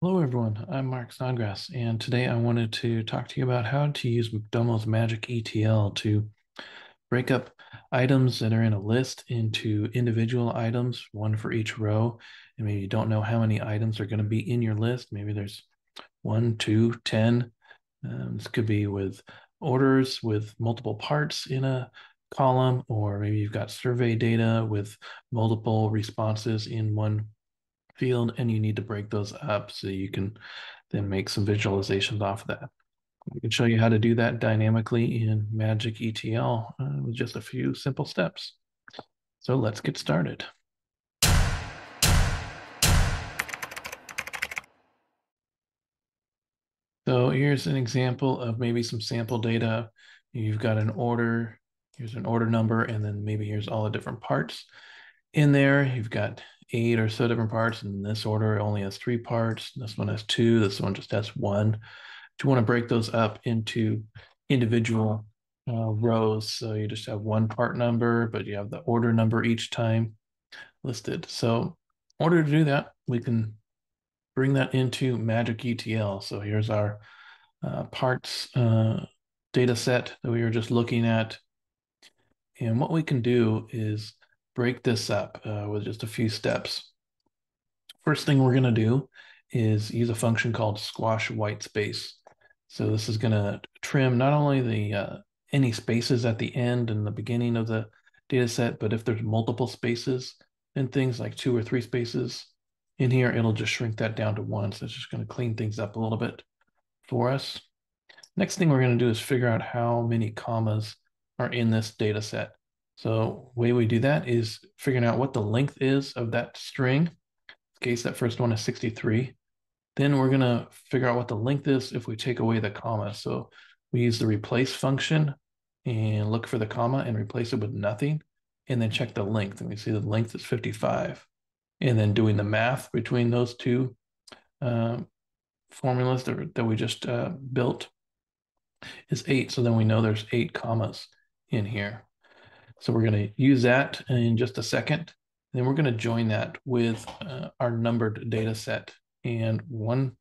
Hello, everyone. I'm Mark Snodgrass, and today I wanted to talk to you about how to use Domo's Magic ETL to break up items that are in a list into individual items, one for each row. And maybe you don't know how many items are going to be in your list. Maybe there's one, two, ten. Um, this could be with orders with multiple parts in a column, or maybe you've got survey data with multiple responses in one field and you need to break those up so you can then make some visualizations off of that. I can show you how to do that dynamically in Magic ETL uh, with just a few simple steps. So let's get started. So here's an example of maybe some sample data. You've got an order, here's an order number, and then maybe here's all the different parts in there. You've got eight or so different parts. And this order only has three parts. This one has two. This one just has one. But you want to break those up into individual uh, rows. So you just have one part number, but you have the order number each time listed. So in order to do that, we can bring that into Magic ETL. So here's our uh, parts uh, data set that we were just looking at. And what we can do is break this up uh, with just a few steps. First thing we're going to do is use a function called squash white space. So this is going to trim not only the uh, any spaces at the end and the beginning of the data set, but if there's multiple spaces and things like two or three spaces in here, it'll just shrink that down to one. So it's just going to clean things up a little bit for us. Next thing we're going to do is figure out how many commas are in this data set. So way we do that is figuring out what the length is of that string. In case that first one is 63. Then we're gonna figure out what the length is if we take away the comma. So we use the replace function and look for the comma and replace it with nothing and then check the length and we see the length is 55 and then doing the math between those two uh, formulas that, that we just uh, built is eight so then we know there's eight commas in here so we're going to use that in just a second. Then we're going to join that with uh, our numbered data set. And one,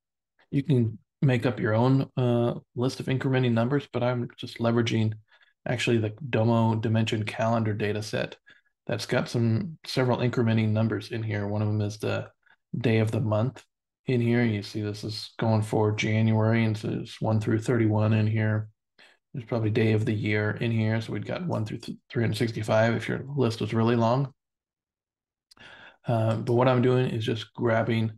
you can make up your own uh, list of incrementing numbers, but I'm just leveraging actually the Domo dimension calendar data set that's got some several incrementing numbers in here. One of them is the day of the month in here. You see this is going for January, and so it's 1 through 31 in here. There's probably day of the year in here. So we'd got one through 365 if your list was really long. Uh, but what I'm doing is just grabbing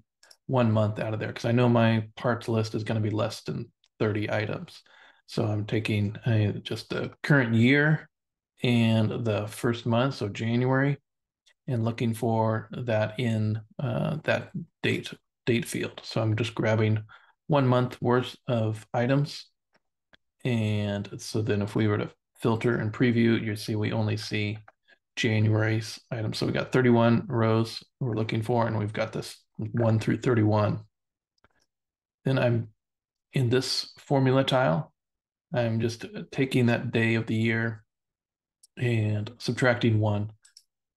one month out of there because I know my parts list is going to be less than 30 items. So I'm taking a, just the current year and the first month, so January, and looking for that in uh, that date date field. So I'm just grabbing one month worth of items and so then if we were to filter and preview, you see we only see January's items. So we got 31 rows we're looking for, and we've got this 1 through 31. Then I'm in this formula tile, I'm just taking that day of the year and subtracting 1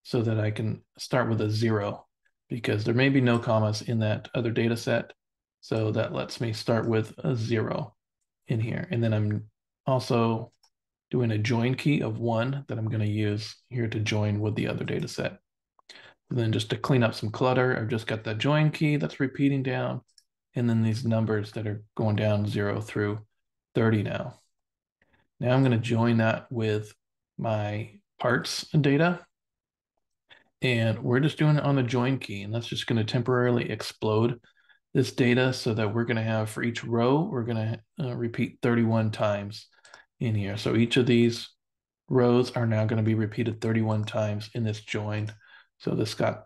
so that I can start with a 0 because there may be no commas in that other data set. So that lets me start with a 0 in here. And then I'm also doing a join key of one that I'm going to use here to join with the other data set. And then just to clean up some clutter, I've just got the join key that's repeating down, and then these numbers that are going down zero through 30 now. Now I'm going to join that with my parts data. And we're just doing it on the join key, and that's just going to temporarily explode this data so that we're going to have for each row, we're going to uh, repeat 31 times in here. So each of these rows are now going to be repeated 31 times in this join. So this got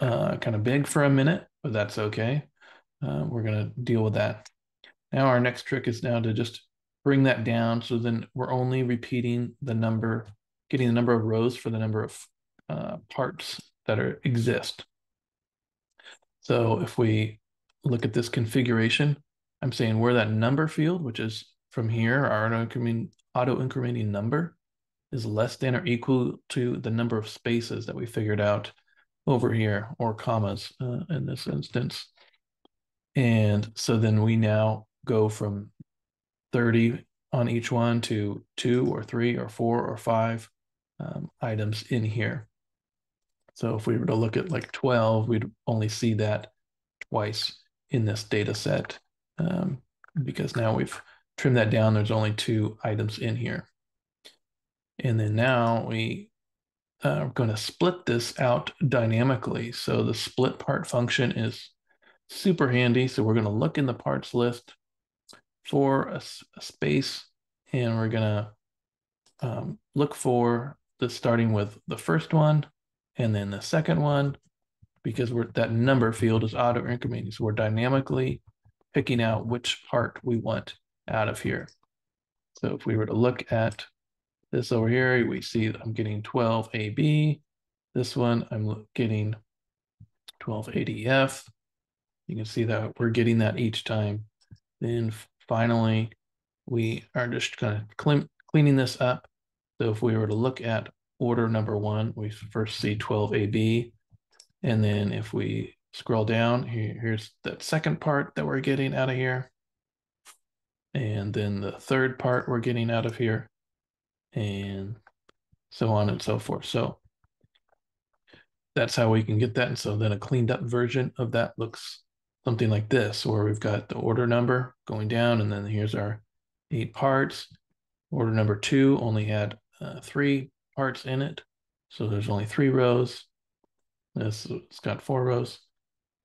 uh, kind of big for a minute, but that's okay. Uh, we're going to deal with that. Now our next trick is now to just bring that down. So then we're only repeating the number, getting the number of rows for the number of uh, parts that are exist. So if we look at this configuration, I'm saying where that number field, which is from here, our auto incrementing number is less than or equal to the number of spaces that we figured out over here, or commas uh, in this instance. And so then we now go from 30 on each one to two or three or four or five um, items in here. So if we were to look at like 12, we'd only see that twice in this data set um, because now we've trimmed that down. There's only two items in here. And then now we uh, are going to split this out dynamically. So the split part function is super handy. So we're going to look in the parts list for a, a space and we're going to um, look for the starting with the first one and then the second one because we're that number field is auto incrementing. So we're dynamically picking out which part we want out of here. So if we were to look at this over here, we see I'm getting 12 AB. This one, I'm getting 12 ADF. You can see that we're getting that each time. Then finally, we are just kind of clean, cleaning this up. So if we were to look at order number one, we first see 12 AB. And then if we scroll down, here, here's that second part that we're getting out of here. And then the third part we're getting out of here. And so on and so forth. So that's how we can get that. And so then a cleaned up version of that looks something like this, where we've got the order number going down, and then here's our eight parts. Order number two only had uh, three parts in it. So there's only three rows. This it's got four rows.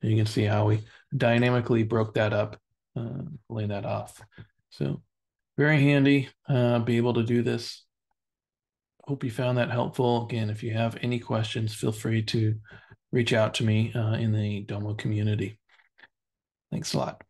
You can see how we dynamically broke that up, uh, laying that off. So very handy, uh, be able to do this. Hope you found that helpful. Again, if you have any questions, feel free to reach out to me uh, in the Domo community. Thanks a lot.